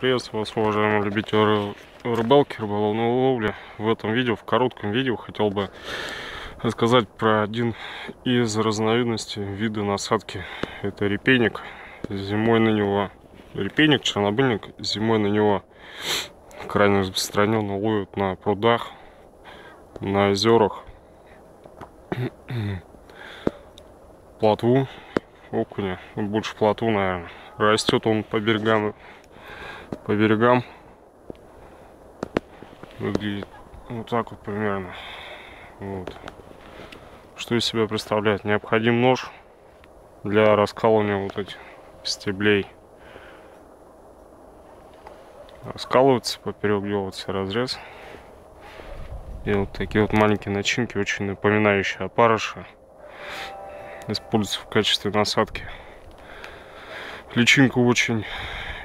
Приветствую вас, уважаемые любители рыбалки, рыболовной ловли. В этом видео, в коротком видео, хотел бы рассказать про один из разновидностей вида насадки. Это репейник. Зимой на него репейник, чернобыльник. Зимой на него крайне распространенно ловят на прудах, на озерах, плотву, окуня, больше плотву, наверное. Растет он по берегам, по берегам. Выглядит вот так вот примерно. Вот. Что из себя представляет? Необходим нож для раскалывания вот этих стеблей. Раскалывается, поперек делается разрез. И вот такие вот маленькие начинки, очень напоминающие опарыши, используются в качестве насадки. Личинка очень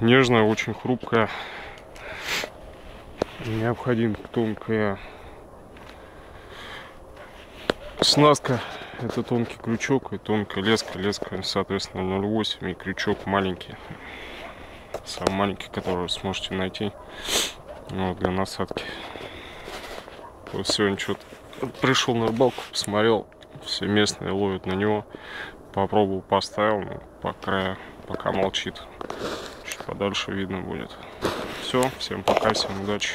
нежная, очень хрупкая. Необходима тонкая снастка. Это тонкий крючок и тонкая леска. Леска, соответственно, 0,8 и крючок маленький. Самый маленький, который вы сможете найти вот, для насадки. Вот сегодня что-то пришел на рыбалку, посмотрел, все местные ловят на него. Попробовал, поставил, но по краю пока молчит. Подальше видно будет. Все, всем пока, всем удачи.